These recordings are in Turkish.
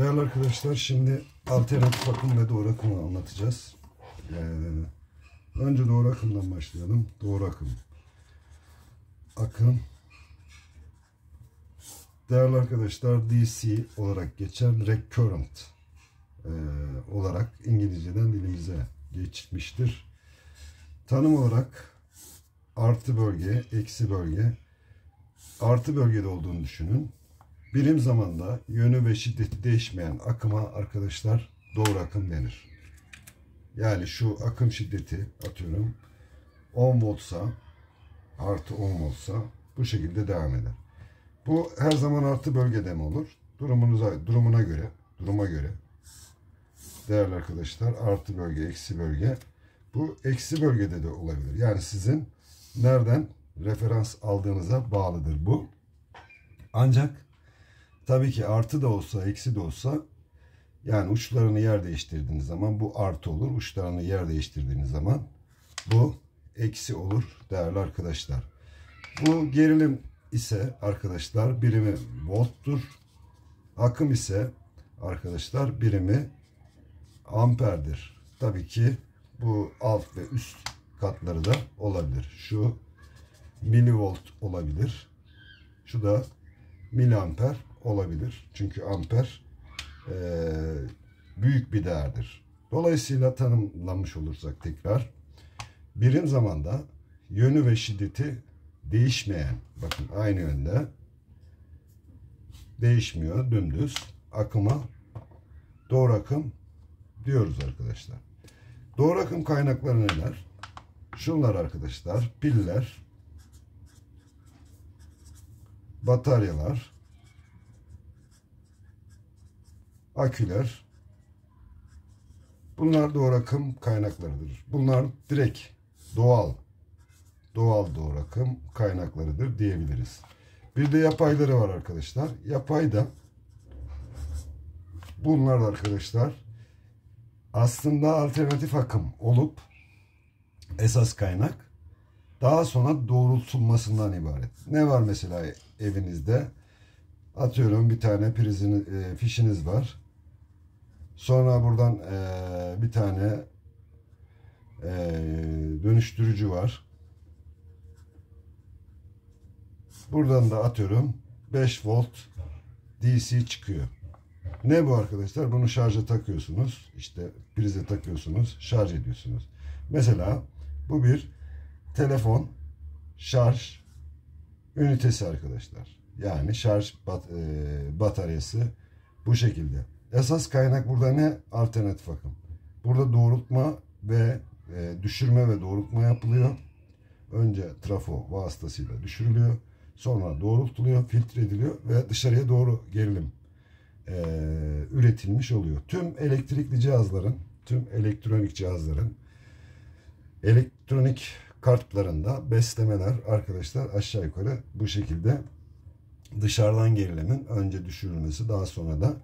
Değerli arkadaşlar şimdi alternatif akım ve doğru akımı anlatacağız. Ee, önce doğru akımdan başlayalım. Doğru akım. Akım. Değerli arkadaşlar DC olarak geçer. Recurrent e, olarak İngilizceden dilimize geçmiştir. Tanım olarak artı bölge, eksi bölge, artı bölgede olduğunu düşünün. Birim zamanda yönü ve şiddeti değişmeyen akıma arkadaşlar doğru akım denir. Yani şu akım şiddeti atıyorum 10 voltsa artı 10 voltsa bu şekilde devam eder. Bu her zaman artı bölgede mi olur? Durumunuza, durumuna göre, duruma göre değerli arkadaşlar artı bölge, eksi bölge. Bu eksi bölgede de olabilir. Yani sizin nereden referans aldığınıza bağlıdır bu. Ancak tabii ki artı da olsa, eksi de olsa yani uçlarını yer değiştirdiğiniz zaman bu artı olur. Uçlarını yer değiştirdiğiniz zaman bu eksi olur değerli arkadaşlar. Bu gerilim ise arkadaşlar birimi volttur. Akım ise arkadaşlar birimi amperdir. Tabii ki bu alt ve üst katları da olabilir. Şu milivolt olabilir. Şu da miliamper olabilir. Çünkü amper e, büyük bir değerdir. Dolayısıyla tanımlamış olursak tekrar birim zamanda yönü ve şiddeti değişmeyen bakın aynı yönde değişmiyor dümdüz akıma doğru akım diyoruz arkadaşlar. Doğru akım kaynakları neler? Şunlar arkadaşlar piller bataryalar aküler bunlar doğru akım kaynaklarıdır. Bunlar direkt doğal doğal doğru akım kaynaklarıdır diyebiliriz. Bir de yapayları var arkadaşlar. Yapay da bunlar arkadaşlar aslında alternatif akım olup esas kaynak daha sonra doğrultulmasından ibaret. Ne var mesela evinizde? Atıyorum bir tane priziniz, e, fişiniz var. Sonra buradan e, bir tane e, dönüştürücü var. Buradan da atıyorum 5 volt DC çıkıyor. Ne bu arkadaşlar? Bunu şarja takıyorsunuz. İşte prize takıyorsunuz. Şarj ediyorsunuz. Mesela bu bir telefon şarj ünitesi arkadaşlar. Yani şarj bat, e, bataryası bu şekilde. Esas kaynak burada ne? Alternatif akım. Burada doğrultma ve e, düşürme ve doğrultma yapılıyor. Önce trafo vasıtasıyla düşürülüyor. Sonra doğrultuluyor, filtre ediliyor ve dışarıya doğru gerilim e, üretilmiş oluyor. Tüm elektrikli cihazların, tüm elektronik cihazların elektronik kartlarında beslemeler arkadaşlar aşağı yukarı bu şekilde dışarıdan gerilimin önce düşürülmesi daha sonra da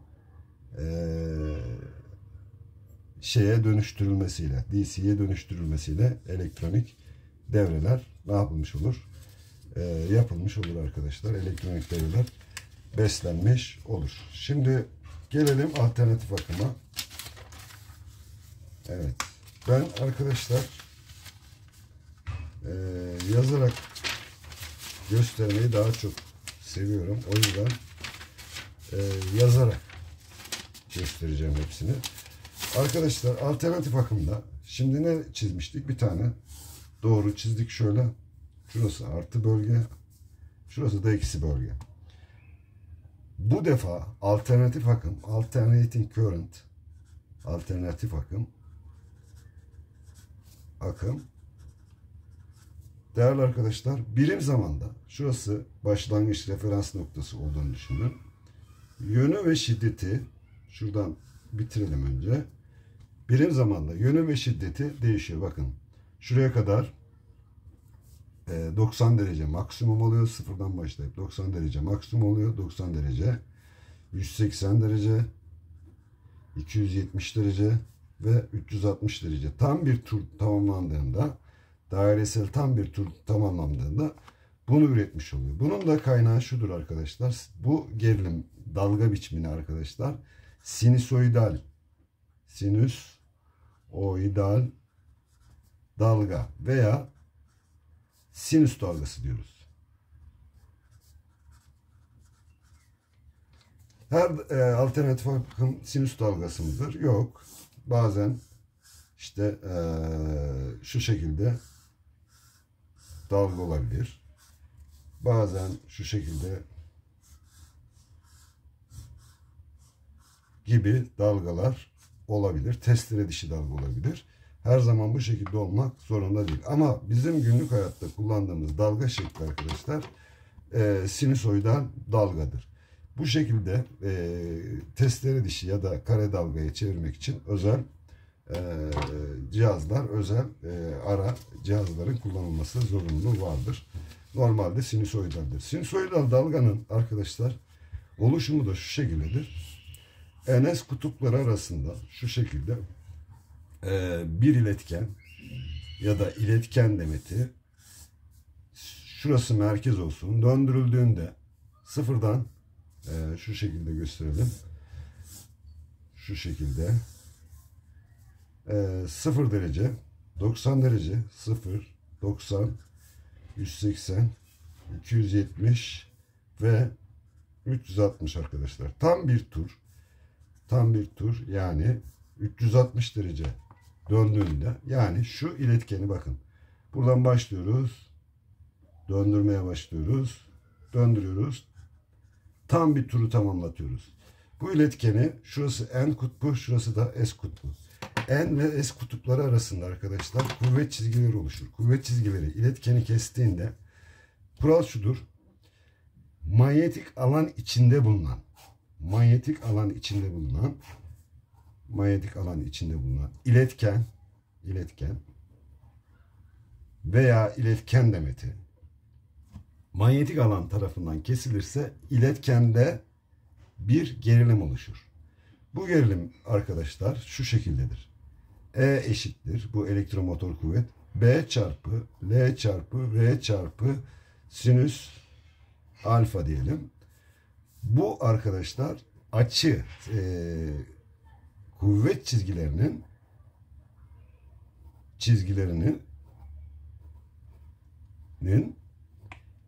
şeye dönüştürülmesiyle DC'ye dönüştürülmesiyle elektronik devreler ne yapılmış olur? E, yapılmış olur arkadaşlar. Elektronik devreler beslenmiş olur. Şimdi gelelim alternatif akıma. Evet. Ben arkadaşlar e, yazarak göstermeyi daha çok seviyorum. O yüzden e, yazarak göstereceğim hepsini. Arkadaşlar alternatif akımda şimdi ne çizmiştik? Bir tane doğru çizdik şöyle. Şurası artı bölge. Şurası da eksi bölge. Bu defa alternatif akım, alternating current, alternatif akım, akım, değerli arkadaşlar birim zamanda, şurası başlangıç referans noktası olduğunu düşünün. Yönü ve şiddeti, şuradan bitirelim önce. Birim zamanda yönü ve şiddeti değişiyor. Bakın şuraya kadar 90 derece maksimum oluyor. Sıfırdan başlayıp 90 derece maksimum oluyor. 90 derece 180 derece 270 derece ve 360 derece tam bir tur tamamlandığında dairesel tam bir tur tamamlandığında bunu üretmiş oluyor. Bunun da kaynağı şudur arkadaşlar. Bu gerilim dalga biçimini arkadaşlar Sinüsoidal. Sinüs oidal dalga veya sinüs dalgası diyoruz. Her e, alternatif akım sinüs dalgası mıdır? Yok. Bazen işte e, şu şekilde dalga olabilir. Bazen şu şekilde gibi dalgalar olabilir. Testere dişi dalga olabilir. Her zaman bu şekilde olmak zorunda değil. Ama bizim günlük hayatta kullandığımız dalga şekli arkadaşlar e, sinüsoidal dalgadır. Bu şekilde e, testere dişi ya da kare dalgaya çevirmek için özel e, cihazlar, özel e, ara cihazların kullanılması zorunluluğu vardır. Normalde sinüsoidaldir. Sinüsoidal dalganın arkadaşlar oluşumu da şu şekildedir. Enes kutupları arasında şu şekilde e, bir iletken ya da iletken demeti şurası merkez olsun. Döndürüldüğünde sıfırdan e, şu şekilde gösterelim. Şu şekilde e, 0 derece 90 derece 0 90 180 270 ve 360 arkadaşlar. Tam bir tur. Tam bir tur yani 360 derece döndüğünde yani şu iletkeni bakın. Buradan başlıyoruz. Döndürmeye başlıyoruz. Döndürüyoruz. Tam bir turu tamamlatıyoruz. Bu iletkeni şurası N kutbu, şurası da S kutbu. N ve S kutupları arasında arkadaşlar kuvvet çizgileri oluşur. Kuvvet çizgileri iletkeni kestiğinde kural şudur. Manyetik alan içinde bulunan manyetik alan içinde bulunan manyetik alan içinde bulunan iletken iletken veya iletken demeti manyetik alan tarafından kesilirse iletkende bir gerilim oluşur. Bu gerilim arkadaşlar şu şekildedir. E eşittir bu elektromotor kuvvet B çarpı L çarpı R çarpı sinüs alfa diyelim. Bu arkadaşlar açı e, kuvvet çizgilerinin çizgilerinin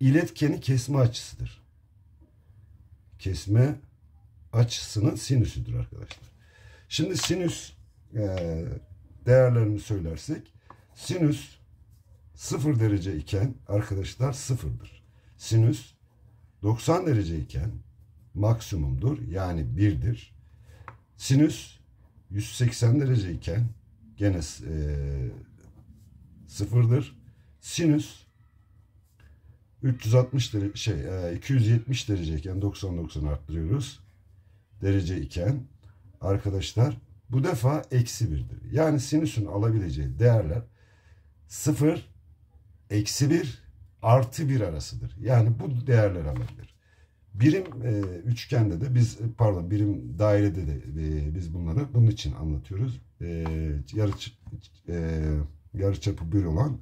iletkeni kesme açısıdır. Kesme açısının sinüsüdür arkadaşlar. Şimdi sinüs e, değerlerini söylersek sinüs 0 derece iken arkadaşlar sıfırdır. Sinüs 90 derece iken maksimumdur yani birdir. Sinüs 180 derece iken gene e, sıfırdır. Sinüs 360 derece şey e, 270 dereceyken 90 90 arttırıyoruz. Derece iken arkadaşlar bu defa eksi birdir. Yani sinüsün alabileceği değerler 0 eksi 1 artı 1 arasıdır. Yani bu değerler alabilir. Birim e, üçgende de biz pardon birim dairede de e, biz bunları bunun için anlatıyoruz. E, yarı e, yarı çapı bir olan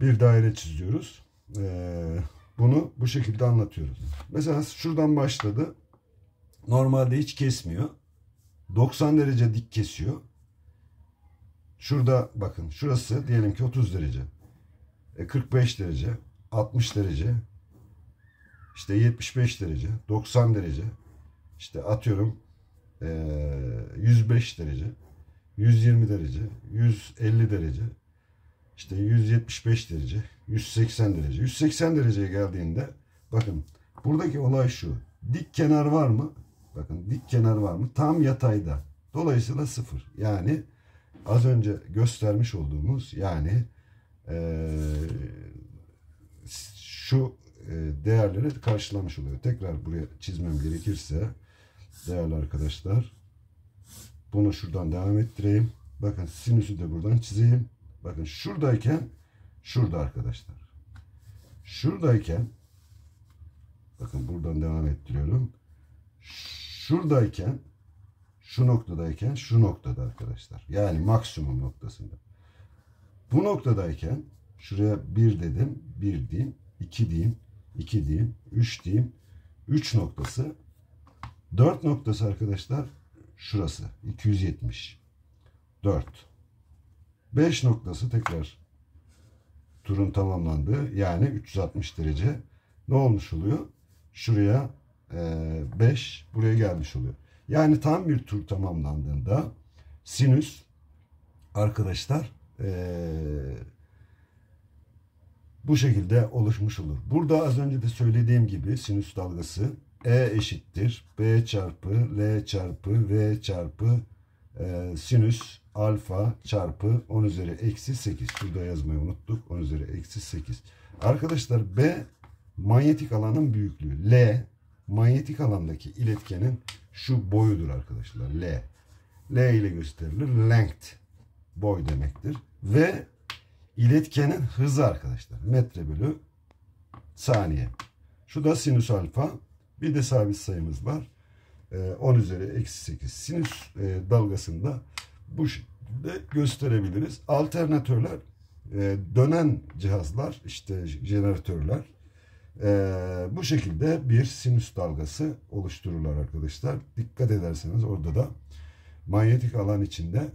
bir daire çiziyoruz. E, bunu bu şekilde anlatıyoruz. Mesela şuradan başladı. Normalde hiç kesmiyor. 90 derece dik kesiyor. Şurada bakın şurası diyelim ki 30 derece. E, 45 derece, 60 derece, işte 75 derece, 90 derece, işte atıyorum e, 105 derece, 120 derece, 150 derece, işte 175 derece, 180 derece. 180 dereceye geldiğinde bakın buradaki olay şu. Dik kenar var mı? Bakın dik kenar var mı? Tam yatayda. Dolayısıyla sıfır. Yani az önce göstermiş olduğumuz yani e, şu değerleri karşılamış oluyor. Tekrar buraya çizmem gerekirse değerli arkadaşlar bunu şuradan devam ettireyim. Bakın sinüsü de buradan çizeyim. Bakın şuradayken şurada arkadaşlar. Şuradayken bakın buradan devam ettiriyorum. Şuradayken şu noktadayken şu noktada arkadaşlar. Yani maksimum noktasında. Bu noktadayken şuraya bir dedim, bir diyeyim, iki diyeyim, 2 diyeyim, 3 diyeyim. 3 noktası 4 noktası arkadaşlar şurası 270. 4. 5 noktası tekrar turun tamamlandığı yani 360 derece ne olmuş oluyor? Şuraya 5 e, buraya gelmiş oluyor. Yani tam bir tur tamamlandığında sinüs arkadaşlar e, bu şekilde oluşmuş olur. Burada az önce de söylediğim gibi sinüs dalgası E eşittir B çarpı L çarpı V çarpı e, sinüs alfa çarpı 10 üzeri eksi 8. Şurada yazmayı unuttuk. 10 üzeri eksi 8. Arkadaşlar B manyetik alanın büyüklüğü. L manyetik alandaki iletkenin şu boyudur arkadaşlar. L. L ile gösterilir. Length boy demektir. Ve iletkenin hızı arkadaşlar. Metre bölü saniye. Şu da sinüs alfa. Bir de sabit sayımız var. 10 ee, üzeri eksi 8. Sinüs e, dalgasında bu şekilde gösterebiliriz. Alternatörler e, dönen cihazlar işte jeneratörler e, bu şekilde bir sinüs dalgası oluştururlar arkadaşlar. Dikkat ederseniz orada da manyetik alan içinde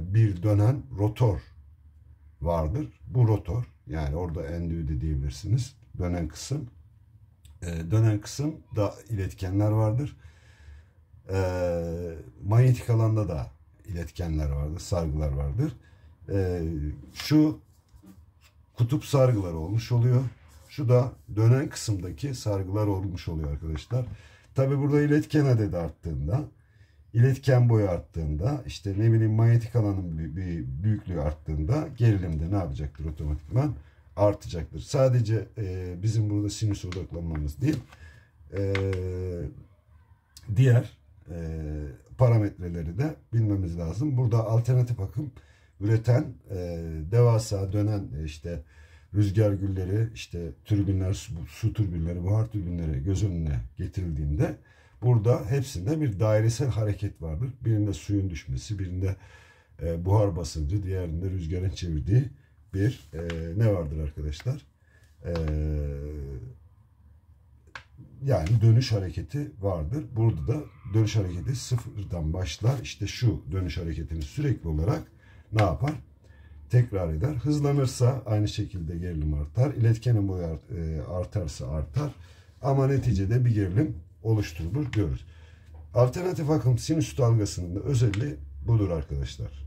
bir dönen rotor vardır. Bu rotor yani orada endüğü de diyebilirsiniz. Dönen kısım. dönen kısım da iletkenler vardır. E, manyetik alanda da iletkenler vardır, sargılar vardır. E, şu kutup sargıları olmuş oluyor. Şu da dönen kısımdaki sargılar olmuş oluyor arkadaşlar. Tabi burada iletken adedi arttığında, iletken boyu arttığında, işte ne bileyim manyetik alanın bir büyüklüğü arttığında gerilimde ne yapacaktır otomatikman? Artacaktır. Sadece e, bizim burada sinüs odaklanmamız değil, e, diğer e, parametreleri de bilmemiz lazım. Burada alternatif akım üreten e, devasa dönen e, işte rüzgar gülleri, işte türbinler, su, su türbinleri, buhar türbinleri göz önüne getirildiğinde burada hepsinde bir dairesel hareket vardır. Birinde suyun düşmesi, birinde e, buhar basıncı, diğerinde rüzgarın çevirdiği bir e, ne vardır arkadaşlar? E, yani dönüş hareketi vardır. Burada da dönüş hareketi sıfırdan başlar. İşte şu dönüş hareketini sürekli olarak ne yapar? Tekrar eder. Hızlanırsa aynı şekilde gerilim artar. İletkenin boyu e, artarsa artar. Ama neticede bir gerilim oluşturulur diyoruz. Alternatif akım sinüs dalgasının da özelliği budur arkadaşlar.